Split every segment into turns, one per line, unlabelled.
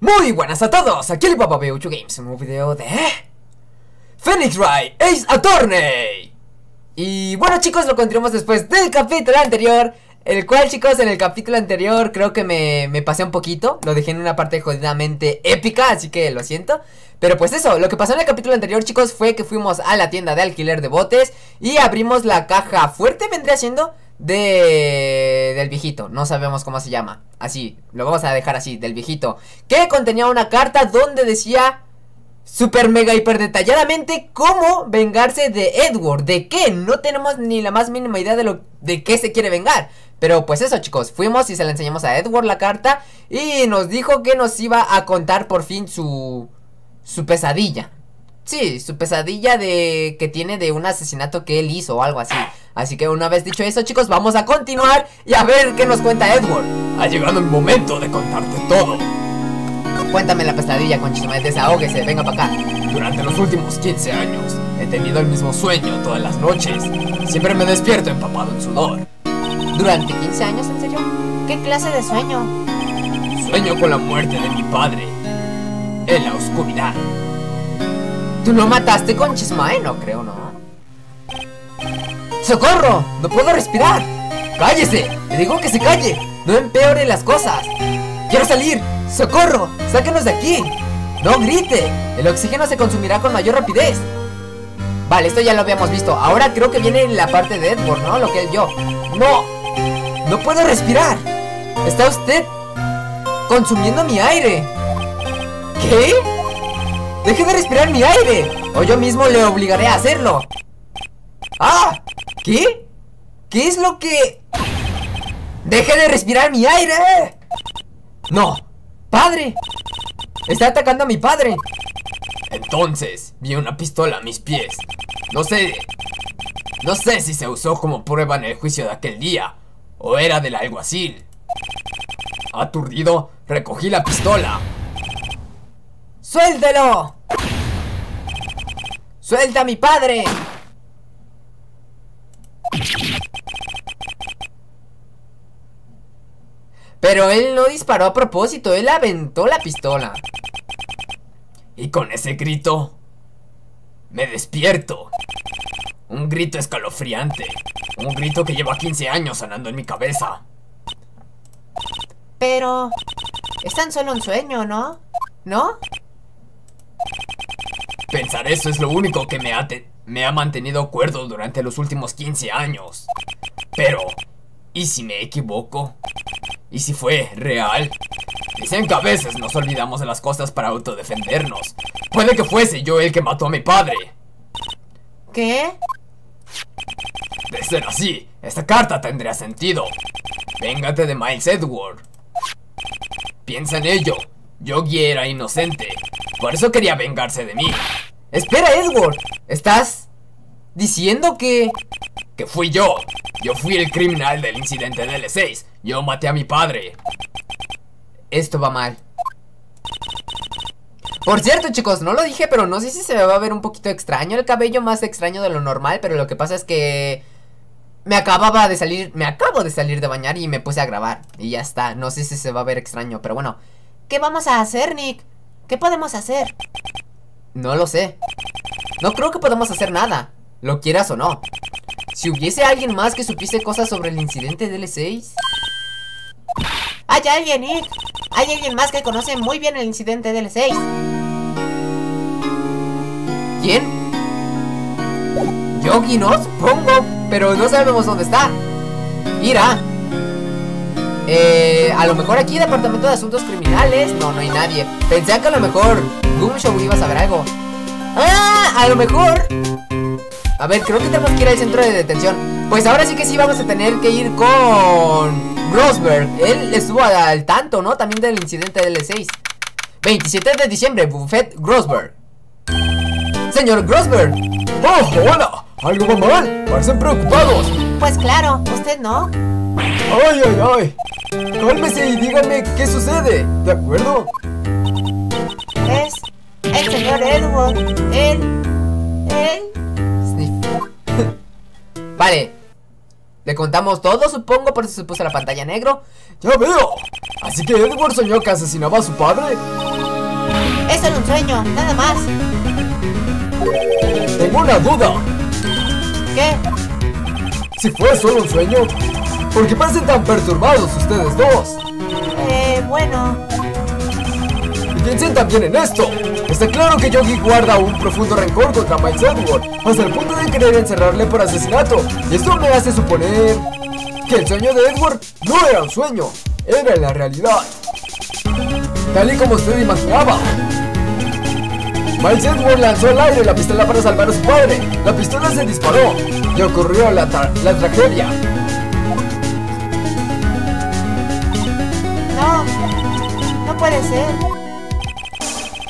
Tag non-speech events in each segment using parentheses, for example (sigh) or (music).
Muy buenas a todos, aquí el Papa 8 Games, un nuevo video de... Phoenix Wright Ace Attorney. Y bueno chicos, lo continuamos después del capítulo anterior El cual chicos, en el capítulo anterior creo que me, me pasé un poquito Lo dejé en una parte jodidamente épica, así que lo siento. Pero pues eso, lo que pasó en el capítulo anterior chicos fue que fuimos a la tienda de alquiler de botes Y abrimos la caja fuerte, vendría siendo de del viejito, no sabemos cómo se llama. Así, lo vamos a dejar así, del viejito, que contenía una carta donde decía super mega hiper detalladamente cómo vengarse de Edward, de qué, no tenemos ni la más mínima idea de lo de qué se quiere vengar. Pero pues eso chicos, fuimos y se la enseñamos a Edward la carta y nos dijo que nos iba a contar por fin su su pesadilla. Sí, su pesadilla de que tiene de un asesinato que él hizo o algo así. Así que una vez dicho eso, chicos, vamos a continuar y a ver qué nos cuenta Edward.
Ha llegado el momento de contarte todo.
Cuéntame la pesadilla, conchisme, desahógese, venga para acá.
Durante los últimos 15 años, he tenido el mismo sueño todas las noches. Siempre me despierto empapado en sudor.
¿Durante 15 años, en serio? ¿Qué clase de sueño?
Sueño con la muerte de mi padre. En la oscuridad.
¿Tú lo mataste con Chismae? No creo, ¿no? ¡Socorro! ¡No puedo respirar! ¡Cállese! ¡Le digo que se calle! ¡No empeore las cosas! ¡Quiero salir! ¡Socorro! ¡Sáquenos de aquí! ¡No grite! El oxígeno se consumirá con mayor rapidez Vale, esto ya lo habíamos visto Ahora creo que viene la parte de Edward, ¿no? Lo que él yo ¡No! ¡No puedo respirar! ¡Está usted consumiendo mi aire! ¿Qué? ¡Deje de respirar mi aire! O yo mismo le obligaré a hacerlo ¡Ah! ¿Qué? ¿Qué es lo que...? ¡Deje de respirar mi aire! ¡No! ¡Padre! ¡Está atacando a mi padre!
Entonces, vi una pistola a mis pies. No sé... No sé si se usó como prueba en el juicio de aquel día, o era del alguacil. Aturdido, recogí la pistola.
¡Suéltelo! ¡Suelta a mi padre! Pero él no disparó a propósito, él aventó la pistola.
Y con ese grito, me despierto. Un grito escalofriante. Un grito que lleva 15 años sonando en mi cabeza.
Pero... Es tan solo un sueño, ¿no? ¿No?
Pensar eso es lo único que me ha, me ha mantenido cuerdo durante los últimos 15 años. Pero, ¿y si me equivoco? ¿Y si fue real? Dicen que a veces nos olvidamos de las cosas para autodefendernos. Puede que fuese yo el que mató a mi padre.
¿Qué?
De ser así, esta carta tendría sentido. Véngate de Miles Edward. Piensa en ello. Yogi era inocente. Por eso quería vengarse de mí.
Espera, Edward. ¿Estás diciendo que...
Que fui yo. Yo fui el criminal del incidente del L6. Yo maté a mi padre.
Esto va mal. Por cierto, chicos, no lo dije, pero no sé si se me va a ver un poquito extraño el cabello, más extraño de lo normal, pero lo que pasa es que me acababa de salir, me acabo de salir de bañar y me puse a grabar y ya está. No sé si se va a ver extraño, pero bueno. ¿Qué vamos a hacer, Nick? ¿Qué podemos hacer? No lo sé. No creo que podamos hacer nada, lo quieras o no. Si hubiese alguien más que supiese cosas sobre el incidente del L6... ¡Hay alguien, Nick! Hay alguien más que conoce muy bien el incidente del 6 ¿Quién? Yogi, ¿no? Supongo Pero no sabemos dónde está Ira Eh, a lo mejor aquí Departamento de Asuntos Criminales. No, no hay nadie. Pensé que a lo mejor Show iba a saber algo. ¡Ah! A lo mejor. A ver, creo que tenemos que ir al centro de detención. Pues ahora sí que sí vamos a tener que ir con Grosberg, él estuvo al tanto, ¿no? También del incidente del L6 27 de diciembre, Buffet Grosberg Señor Grosberg
¡Oh, hola! ¿Algo va mal? Parecen preocupados.
Pues claro, usted no
¡Ay, ay, ay! Cálmese y dígame qué sucede, ¿de acuerdo?
Es el señor Edward Él... Él... Sniff Vale le contamos todo, supongo, por eso se puso la pantalla negro
¡Ya veo! ¿Así que Edward soñó que asesinaba a su padre?
Es solo un sueño, nada más.
Tengo una duda.
¿Qué?
Si fue solo un sueño, ¿por qué parecen tan perturbados ustedes dos?
Eh, bueno.
Y piensen también en esto. Está claro que Yogi guarda un profundo rencor contra Miles Edward, hasta el punto de querer encerrarle por asesinato. Y esto me hace suponer que el sueño de Edward no era un sueño, era la realidad. Tal y como usted imaginaba. Miles Edward lanzó al aire la pistola para salvar a su padre. La pistola se disparó y ocurrió la, tra- la tragedia.
Puede ser.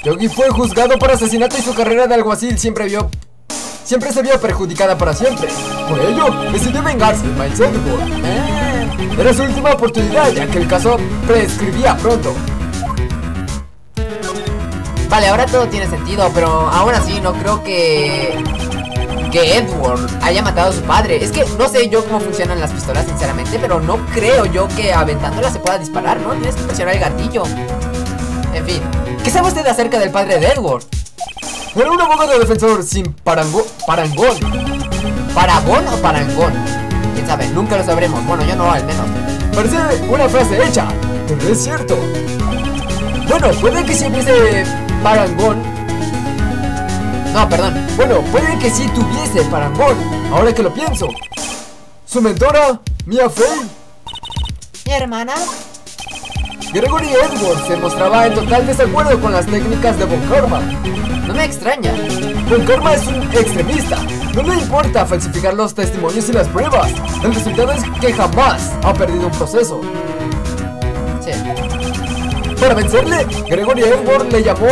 Yogi fue juzgado por asesinato y su carrera de alguacil siempre vio siempre se vio perjudicada para siempre. Por ello, decidió vengarse de Miles Edward. Era su última oportunidad ya que el caso prescribía pronto.
Vale, ahora todo tiene sentido, pero aún así no creo que que Edward haya matado a su padre. Es que no sé yo cómo funcionan las pistolas, sinceramente, pero no creo yo que aventándolas se pueda disparar, ¿no? Tienes que presionar el gatillo. En fin, ¿qué sabe usted acerca del padre de Edward?
Era un abogado defensor sin parango- parangón.
¿Paragón o parangón? ¿Quién sabe? Nunca lo sabremos. Bueno, yo no, al menos.
Parece una frase hecha, pero es cierto. Bueno, puede que sí hubiese parangón.
No, perdón.
Bueno, puede que sí tuviese parangón. Ahora que lo pienso. Su mentora, Mia Fey,
¿Mi hermana?
Gregory Edwards se mostraba en total desacuerdo con las técnicas de Von Karma.
No me extraña.
Von Karma es un extremista. No le importa falsificar los testimonios y las pruebas. El resultado es que jamás ha perdido un proceso.
Sí.
Para vencerle, Gregory Edwards le llamó,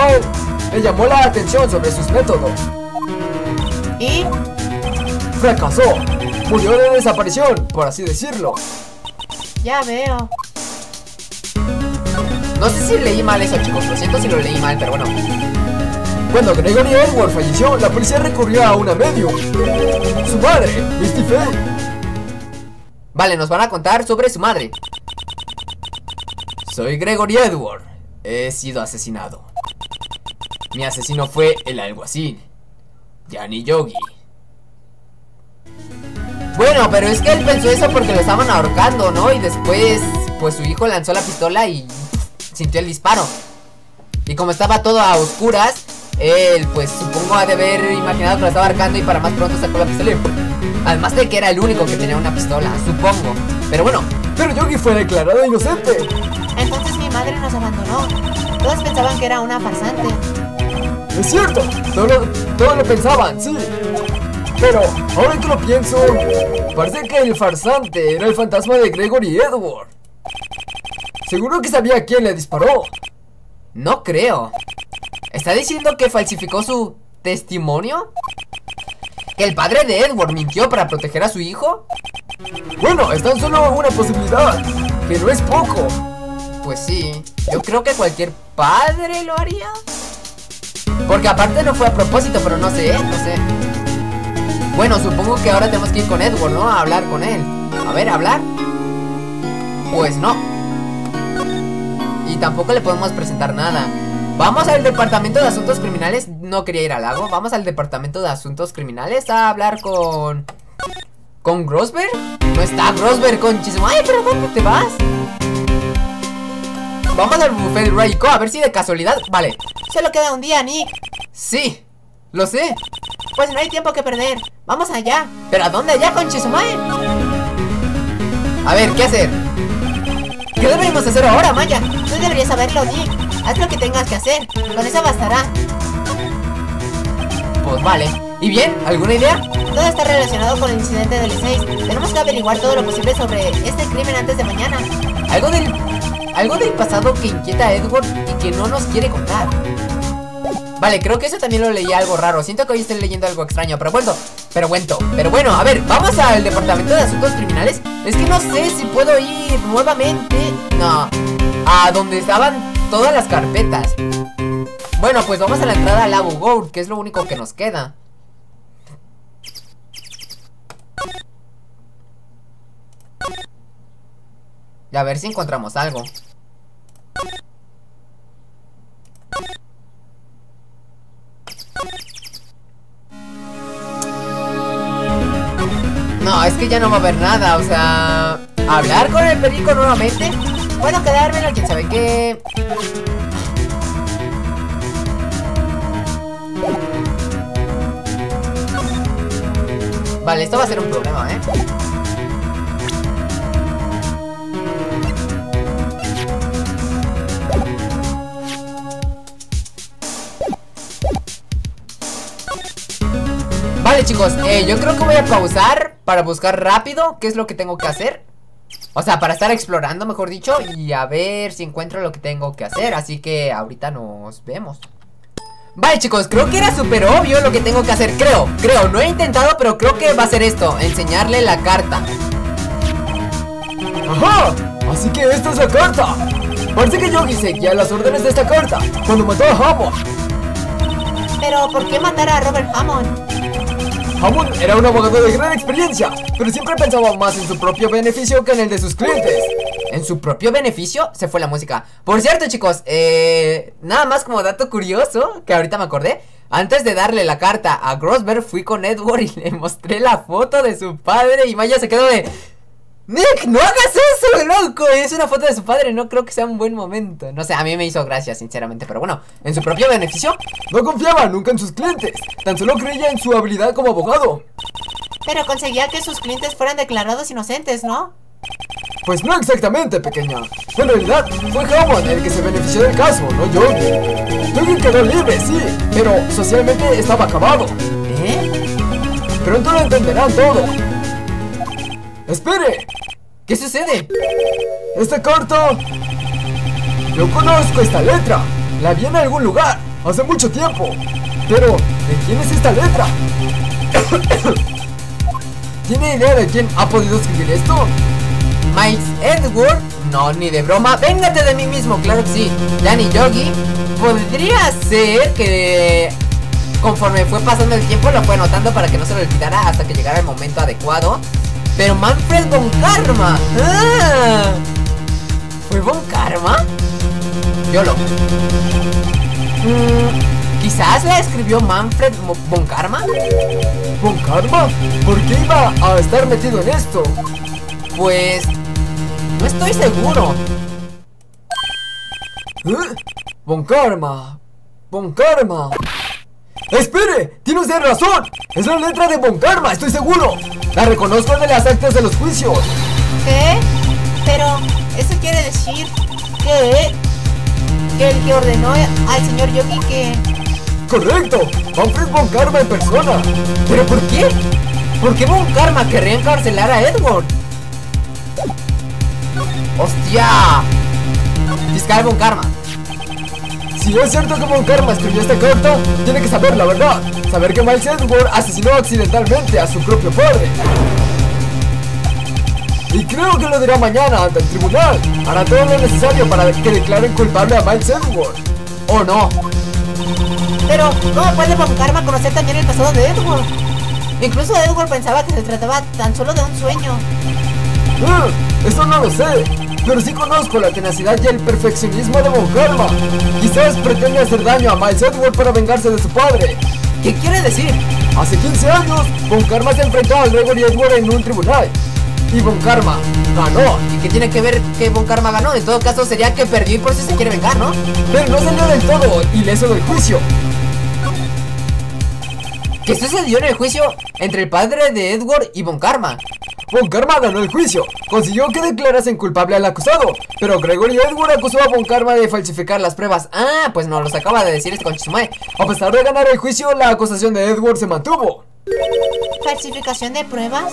le llamó la atención sobre sus métodos.
¿Y?
Fracasó. Murió de desaparición, por así decirlo.
Ya veo.
No sé si leí mal eso, chicos. Lo siento si lo leí mal, pero bueno.
Cuando Gregory Edwards falleció, la policía recurrió a una medium. Su madre, Misty Fey.
Vale, nos van a contar sobre su madre.
Soy Gregory Edward. He sido asesinado. Mi asesino fue el alguacil. Yanni Yogi.
Bueno, pero es que él pensó eso porque lo estaban ahorcando, ¿no? Y después, pues su hijo lanzó la pistola y sintió el disparo. Y como estaba todo a oscuras, él, pues supongo ha de haber imaginado que lo estaba ahorcando y para más pronto sacó la pistola. (laughs) Además de que era el único que tenía una pistola, supongo. Pero bueno,
Pero Yogi fue declarado inocente.
Entonces mi madre nos abandonó. Todos pensaban que era una farsante.
Es cierto, todos todos lo pensaban, sí. Pero, ahora que lo pienso, parece que el farsante era el fantasma de Gregory Edward. Seguro que sabía quién le disparó.
no creo. ¿Está diciendo que falsificó su testimonio? ¿Que el padre de Edward mintió para proteger a su hijo?
Bueno, es tan solo una posibilidad, que no es poco.
Pues sí, yo creo que cualquier padre lo haría. Porque aparte no fue a propósito, pero no sé, no sé. Bueno, supongo que ahora tenemos que ir con Edward, ¿no? A hablar con él. A ver, ¿hablar? Pues no. Y tampoco le podemos presentar nada. Vamos al departamento de asuntos criminales. No quería ir al lago. Vamos al departamento de asuntos criminales a hablar con... ¿Con Grosberg? No está Grosberg con Ay, pero ¿dónde te vas? Vamos al buffet Rayco a ver si de casualidad. Vale.
Solo queda un día, Nick.
Sí, lo sé.
Pues no hay tiempo que perder. Vamos allá.
¿Pero a dónde allá con Chisumae? A ver, ¿qué hacer? ¿Qué deberíamos hacer ahora, Maya?
Tú deberías saberlo, Nick. Haz lo que tengas que hacer. Con eso bastará.
Pues vale. ¿Y bien? ¿Alguna idea?
Todo está relacionado con el incidente del 6. Tenemos que averiguar todo lo posible sobre este crimen antes de mañana.
Algo del. Algo del pasado que inquieta a Edward y que no nos quiere contar. Vale, creo que eso también lo leí algo raro. Siento que hoy estoy leyendo algo extraño, pero bueno, pero bueno, pero bueno, a ver, vamos al departamento de asuntos criminales. Es que no sé si puedo ir nuevamente. No, a donde estaban todas las carpetas. Bueno, pues vamos a la entrada al lago Gold, que es lo único que nos queda. Y a ver si encontramos algo. Que ya no va a haber nada, o sea... ¿Hablar con el perico nuevamente? Puedo quedármelo, quién sabe qué... Vale, esto va a ser un problema, ¿eh? Vale chicos, eh, yo creo que voy a pausar para buscar rápido qué es lo que tengo que hacer. O sea, para estar explorando, mejor dicho Y a ver si encuentro lo que tengo que hacer. Así que ahorita nos vemos. Vale chicos, creo que era súper obvio lo que tengo que hacer. Creo, creo, no he intentado pero creo que va a ser esto Enseñarle la carta.
¡Ajá! Así que esta es la carta. Parece que Yogi seguía las órdenes de esta carta Cuando mató a Hammond.
Pero, ¿por qué matar a Robert Hammond?
Hammond era un abogado de gran experiencia Pero siempre pensaba más en su propio beneficio que en el de sus clientes
¿En su propio beneficio? Se fue la música Por cierto chicos, eh, nada más como dato curioso Que ahorita me acordé Antes de darle la carta a Grosberg Fui con Edward y le mostré la foto de su padre Y Maya se quedó de... Nick, no hagas eso, loco. Es una foto de su padre, no creo que sea un buen momento. No sé, a mí me hizo gracia, sinceramente Pero bueno, en su propio beneficio
No confiaba nunca en sus clientes. Tan solo creía en su habilidad como abogado.
Pero conseguía que sus clientes fueran declarados inocentes, ¿no?
Pues no exactamente, pequeña En realidad, fue Hammond el que se benefició del caso, no Yogi Yogi quedó libre, sí Pero socialmente estaba acabado.
¿Eh?
Pronto lo entenderán todo. ¡Espere!
¿Qué sucede?
¡Esta carta! Yo conozco esta letra. La vi en algún lugar, hace mucho tiempo. Pero, ¿de quién es esta letra? (coughs) ¿Tiene idea de quién ha podido escribir esto?
Miles Edward No, ni de broma Véngate de mí mismo, claro que sí Danny Yogi Podría ser que Conforme fue pasando el tiempo Lo fue anotando para que no se lo olvidara Hasta que llegara el momento adecuado Pero Manfred Von Karma ¡Ah! ¿Fue Von Karma? Yo lo mm, Quizás la escribió Manfred Von Karma
¿Con karma? ¿Por qué iba a estar metido en esto?
Pues... No estoy seguro
¿Eh? Bon Karma. Karma. ¡Espere! ¡Tiene usted razón! ¡Es la letra de Bon Karma! ¡Estoy seguro! La reconozco de las actas de los juicios.
¿Qué? Pero, eso quiere decir que... Que el que ordenó al señor Yogi que...
¡Correcto! Manfred Bon Karma en persona.
¿Pero por qué? ¿Por qué Von Karma querría encarcelar a Edward? ¡Hostia! Fiscal Von Karma
Si es cierto que Bon Karma escribió esta carta, tiene que saber la verdad. Saber que Miles Edward asesinó accidentalmente a su propio padre. Y creo que lo dirá mañana ante el tribunal. Hará todo lo necesario para que declaren culpable a Miles Edward.
¿O no?
Pero, ¿cómo puede Von Karma conocer también el pasado de Edward? Incluso Edward pensaba que se trataba tan solo de un sueño.
Eh, Eso no lo sé, pero sí conozco la tenacidad y el perfeccionismo de Von Karma. Quizás pretende hacer daño a Miles Edward para vengarse de su padre.
¿Qué quiere decir?
Hace 15 años, Von Karma se enfrentó a Gregory Edward en un tribunal. Y Von Karma ganó,
¿Y qué tiene que ver que Von Karma ganó? En todo caso sería que perdió y por eso se quiere vengar, ¿no?
pero no salió del todo ileso del juicio.
¿Qué sucedió en el juicio entre el padre de Edward y Von Karma?
Von Karma ganó el juicio, consiguió que declarasen culpable al acusado, pero Gregory Edward acusó a Von Karma de falsificar las pruebas.
Ah, pues no, los acaba de decir este
A pesar de ganar el juicio, la acusación de Edward se mantuvo.
¿Falsificación de pruebas?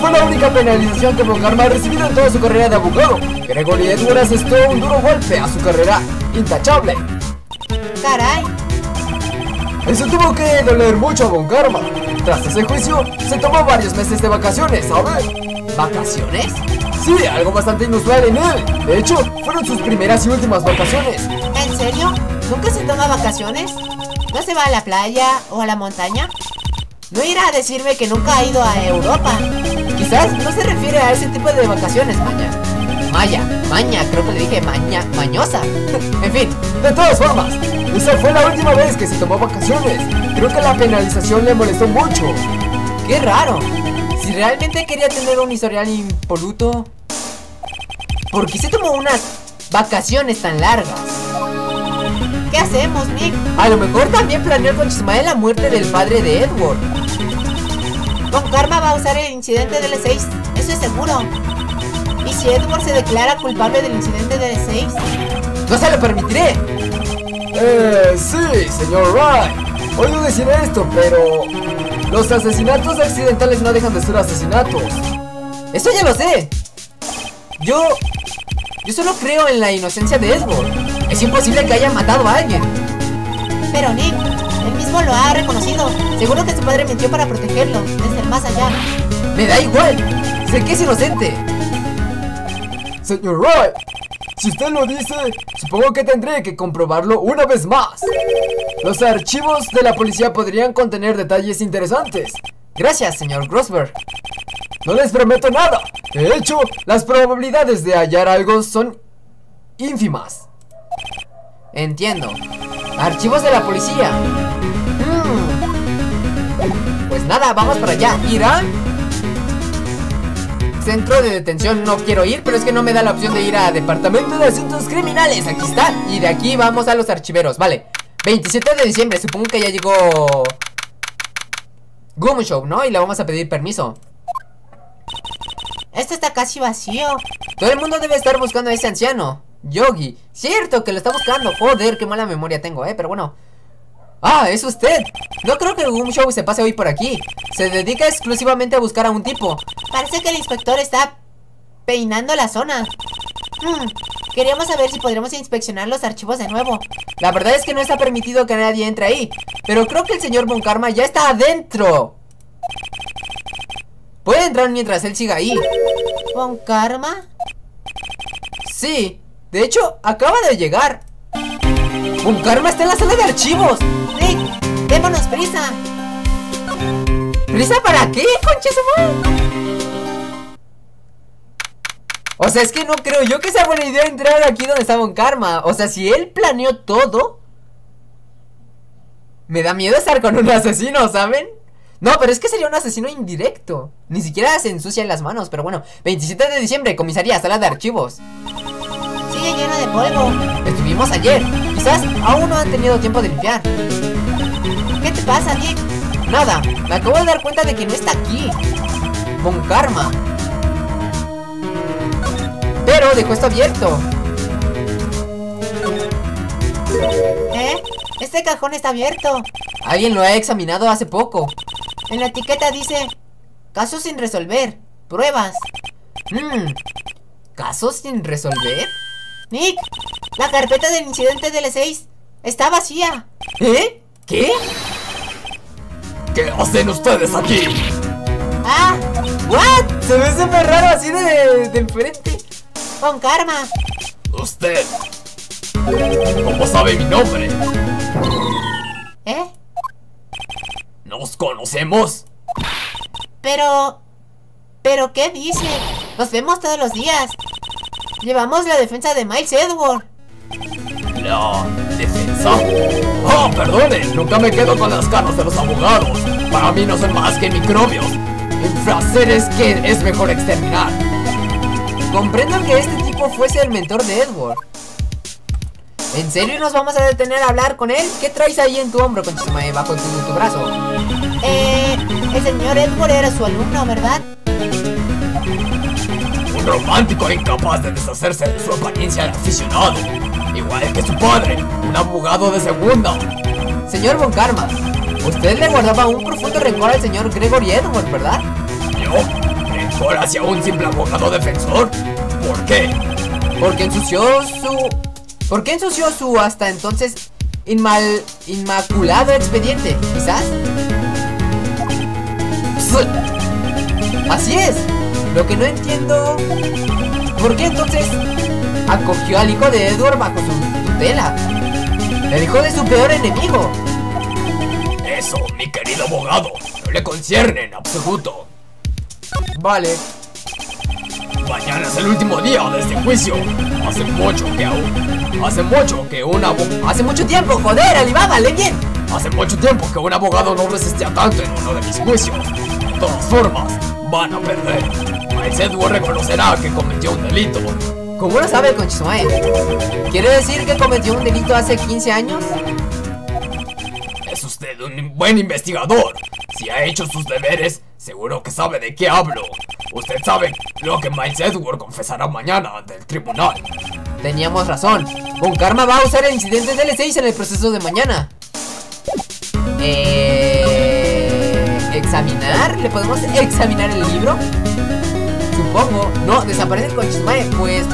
Fue la única penalización que Von Karma ha recibido en toda su carrera de abogado. Gregory Edward asestó un duro golpe a su carrera intachable.
Caray.
Eso tuvo que doler mucho a Von Karma. Tras ese juicio, se tomó varios meses de vacaciones, ¿sabes?
¿Vacaciones?
Sí, algo bastante inusual en él. De hecho, fueron sus primeras y últimas vacaciones.
¿En serio? ¿Nunca se toma vacaciones? ¿No se va a la playa o a la montaña? No irá a decirme que nunca ha ido a Europa.
Quizás no se refiere a ese tipo de vacaciones, Maña. Maya, Maña, creo que le dije Maña, Mañosa. (laughs) en fin,
De todas formas, esa fue la última vez que se tomó vacaciones. Creo que la penalización le molestó mucho.
qué raro. Si realmente quería tener un historial impoluto, ¿por qué se tomó unas vacaciones tan largas?
¿Qué hacemos, Nick?
A lo mejor también planeó con Chismael la muerte del padre de Edward.
Con Karma va a usar el incidente del E6, eso es seguro. ¿Y si Edward se declara culpable del incidente del E6?
¡No se lo permitiré!
Eh, sí, señor Wright. Oigo decir esto, pero los asesinatos accidentales no dejan de ser asesinatos.
Eso ya lo sé. Yo... Yo solo creo en la inocencia de Edward. Es imposible que haya matado a alguien.
Pero Nick, él mismo lo ha reconocido. Seguro que su padre mintió para protegerlo, desde el más allá.
Me da igual. Sé que es inocente.
Señor Wright, si usted lo dice, supongo que tendré que comprobarlo una vez más. Los archivos de la policía podrían contener detalles interesantes.
Gracias, señor Grosberg.
No les prometo nada. De hecho, las probabilidades de hallar algo son ínfimas.
Entiendo. Archivos de la policía. Hmm. Pues nada, vamos para allá. ¿Irán? Centro de detención no quiero ir, pero es que no me da la opción de ir a Departamento de Asuntos Criminales. Aquí está. Y de aquí vamos a los archiveros. Vale. 27 de diciembre. Supongo que ya llegó... Goom Show, ¿no? Y le vamos a pedir permiso.
Esto está casi vacío.
Todo el mundo debe estar buscando a ese anciano. Yogi. Cierto que lo está buscando. Joder, qué mala memoria tengo, eh. Pero bueno. Ah, es usted. No creo que Goom Show se pase hoy por aquí. Se dedica exclusivamente a buscar a un tipo.
Parece que el inspector está peinando la zona. Hmm, Queríamos saber si podríamos inspeccionar los archivos de nuevo.
La verdad es que no está permitido que nadie entre ahí. Pero creo que el señor Von Karma ya está adentro. Puede entrar mientras él siga ahí.
¿Con karma?
Sí. De hecho, acaba de llegar. Von Karma está en la sala de archivos.
Nick, démonos prisa.
¿Prisa para qué, concha su madre? O sea, es que no creo yo que sea buena idea entrar aquí donde está Von Karma. O sea, si él planeó todo. Me da miedo estar con un asesino, ¿saben? No, pero es que sería un asesino indirecto. Ni siquiera se ensucia en las manos, pero bueno. 27 de diciembre, comisaría, sala de archivos.
Lleno de polvo.
Estuvimos ayer. Quizás aún no han tenido tiempo de limpiar.
¿Qué te pasa, Nick?
Nada, me acabo de dar cuenta de que no está aquí. Von Karma. Pero dejó esto abierto.
¿Eh? Este cajón está abierto.
Alguien lo ha examinado hace poco.
En la etiqueta dice... Casos sin resolver. Pruebas.
Hmm. ¿Casos sin resolver?
Nick, la carpeta del incidente del E6 está vacía.
¿Eh? ¿Qué?
¿Qué hacen ustedes aquí?
Ah,
¿What? Se ve súper raro así de, de enfrente.
con karma.
Usted. ¿Cómo sabe mi nombre?
¿Eh?
¿Nos conocemos?
Pero... ¿Pero qué dice? Nos vemos todos los días. Llevamos la defensa de Miles Edward.
La defensa. Ah, perdone, nunca me quedo con las caras de los abogados. Para mí no son más que microbios. Infraseres que es mejor exterminar.
Comprendo que este tipo fuese el mentor de Edward. ¿En serio nos vamos a detener a hablar con él? ¿Qué traes ahí en tu hombro, Conchisumae, bajo tu, tu brazo?
Eh... El señor Edward era su alumno, ¿verdad?
Romántico incapaz de deshacerse de su apariencia de aficionado. Igual que su padre, un abogado de segunda.
Señor Von Karma, usted le guardaba un profundo rencor al señor Gregory Edward, ¿verdad?
¿Yo? ¿Rencor hacia un simple abogado defensor? ¿Por qué?
Porque ensució su... ¿Por qué ensució su hasta entonces inmal... inmaculado expediente? ¿Quizás? Así es. Lo que no entiendo... ¿Por qué entonces acogió al hijo de Edward bajo su tutela? El hijo de su peor enemigo.
Eso, mi querido abogado, no le concierne en absoluto.
Vale.
Mañana es el último día de este juicio. Hace mucho que aún. Hace mucho que un abogado.
Hace mucho tiempo, joder, Alibaba, lee bien.
Hace mucho tiempo que un abogado no resistía tanto en uno de mis juicios. De todas formas, van a perder. Miles Edward reconocerá que cometió un delito.
¿Cómo lo sabe Conchismae? ¿Quiere decir que cometió un delito hace 15 años?
Es usted un buen investigador. Si ha hecho sus deberes, seguro que sabe de qué hablo. Usted sabe lo que Miles Edward confesará mañana ante el tribunal.
Teníamos razón. Con Karma va a usar el incidente del 6 en el proceso de mañana. Eh, ¿Examinar? ¿Le podemos examinar el libro? Supongo. No, desaparece con Chismae, pues...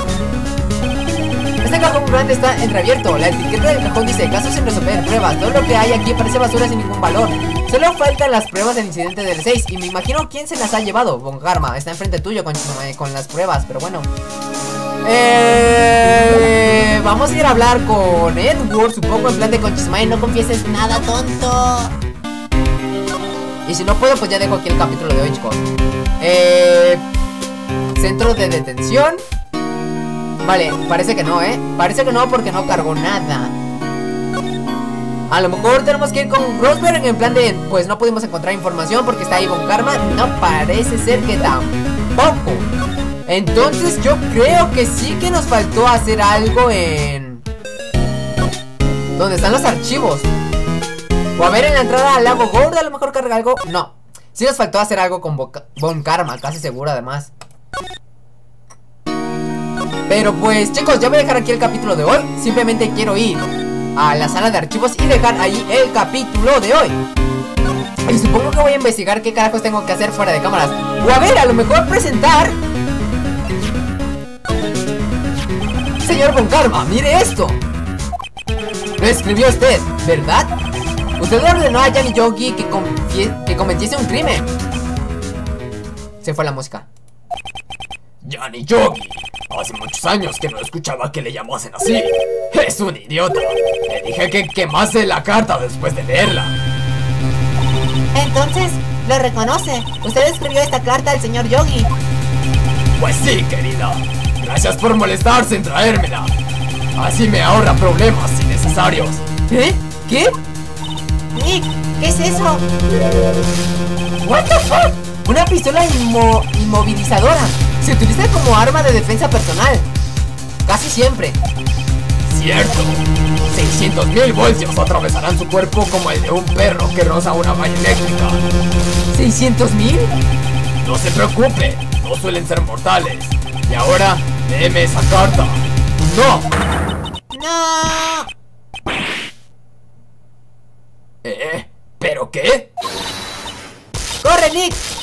Este cajón grande está entreabierto. La etiqueta del cajón dice casos sin resolver, pruebas. Todo lo que hay aquí parece basura sin ningún valor. Solo faltan las pruebas del incidente del 6 y me imagino quién se las ha llevado. Von Karma, está enfrente tuyo con, con las pruebas, pero bueno. Eh, vamos a ir a hablar con Edward, supongo, en plan de con Chismae, no confieses nada, tonto. Y si no puedo, pues ya dejo aquí el capítulo de hoy, chicos. Eh, centro de detención. Vale, parece que no, ¿eh? Parece que no porque no cargó nada. A lo mejor tenemos que ir con Rosberg en plan de, pues no pudimos encontrar información porque está ahí con Karma. No parece ser que tampoco. Entonces yo creo que sí que nos faltó hacer algo en... ¿Dónde están los archivos? O a ver en la entrada al lago Gordo a lo mejor carga algo. No. Sí nos faltó hacer algo con Boca Bon Karma, casi seguro además. Pero pues chicos, ya voy a dejar aquí el capítulo de hoy. Simplemente quiero ir a la sala de archivos y dejar ahí el capítulo de hoy. Y supongo que voy a investigar qué carajos tengo que hacer fuera de cámaras. O a ver, a lo mejor presentar Señor Bon Karma, mire esto. Lo escribió usted, ¿verdad? Usted ordenó a Yanni Yogi que, que cometiese un crimen. Se fue la música.
Yanni Yogi. Hace muchos años que no escuchaba que le llamasen así. Es un idiota. Le dije que quemase la carta después de leerla.
Entonces, lo reconoce. Usted escribió esta carta al señor Yogi.
Pues sí, querida. Gracias por molestarse en traérmela. Así me ahorra problemas innecesarios.
¿Eh? ¿Qué?
Nick, ¿qué es eso?
What the fuck? Una pistola inmo inmovilizadora. Se utiliza como arma de defensa personal. Casi siempre.
Cierto. 600 mil voltios atravesarán su cuerpo como el de un perro que roza una valla eléctrica.
¿600 mil?
No se preocupe, no suelen ser mortales. Y ahora, déme esa carta. ¡No!
¡No!
¿Eh? ¿Pero qué?
¡Corre, Nick!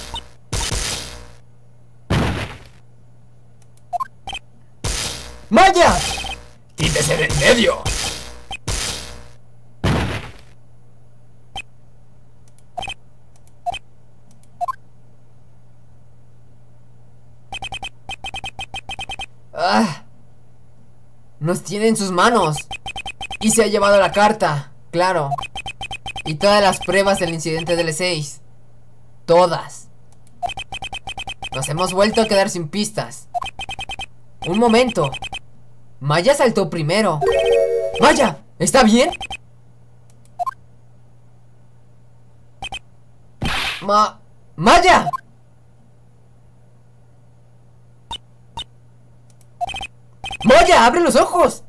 ¡Maya!
¡Quítese de en medio!
Ah, nos tiene en sus manos. Y se ha llevado la carta, claro. Y todas las pruebas del incidente del 6. Todas. Nos hemos vuelto a quedar sin pistas. Un momento. Maya saltó primero. Maya, ¿está bien? Ma... Maya. Maya, abre los ojos.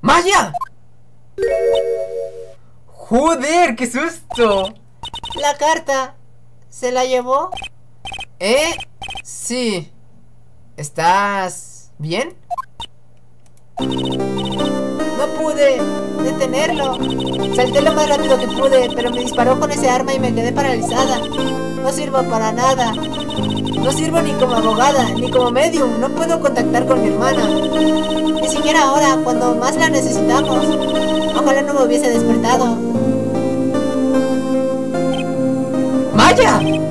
Maya. Joder, qué susto.
La carta. ¿Se la llevó?
¿Eh? Sí. ¿Estás bien?
No pude detenerlo. Salté lo más rápido que pude, pero me disparó con ese arma y me quedé paralizada. No sirvo para nada. No sirvo ni como abogada, ni como medium. No puedo contactar con mi hermana. Ni siquiera ahora, cuando más la necesitamos. Ojalá no me hubiese despertado.
¡Maya!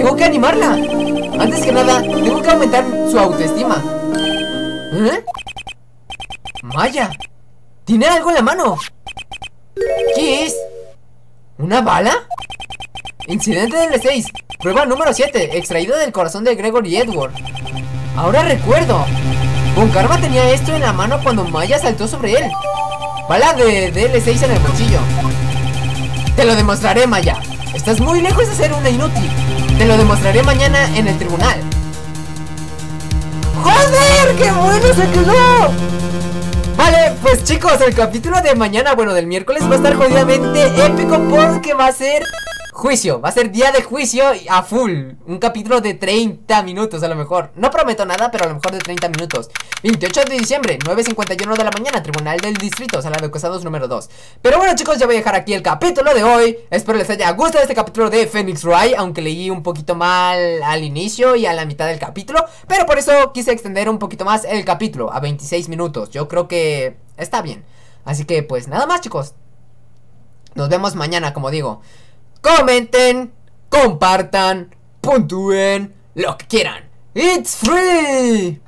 Tengo que animarla. Antes que nada, tengo que aumentar su autoestima. ¿Eh? Maya, tiene algo en la mano. ¿Qué es? ¿Una bala? Incidente del 6, prueba número 7, extraído del corazón de Gregory Edward. Ahora recuerdo. Bon Karma tenía esto en la mano cuando Maya saltó sobre él. Bala de DL6 en el bolsillo. Te lo demostraré, Maya. Estás muy lejos de ser una inútil. Te lo demostraré mañana en el tribunal. ¡Joder! ¡Qué bueno se quedó! Vale, pues chicos, el capítulo de mañana, bueno, del miércoles va a estar jodidamente épico porque va a ser juicio, va a ser día de juicio a full. Un capítulo de 30 minutos a lo mejor. No prometo nada, pero a lo mejor de 30 minutos. 28 de diciembre, 9.51 de la mañana, Tribunal del Distrito, sala de acusados número 2. Pero bueno chicos, ya voy a dejar aquí el capítulo de hoy. Espero les haya gustado este capítulo de Phoenix Wright, aunque leí un poquito mal al inicio y a la mitad del capítulo. Pero por eso quise extender un poquito más el capítulo a 26 minutos. Yo creo que está bien. Así que pues nada más chicos. Nos vemos mañana, como digo comenten, compartan, puntúen, lo que quieran. It's free.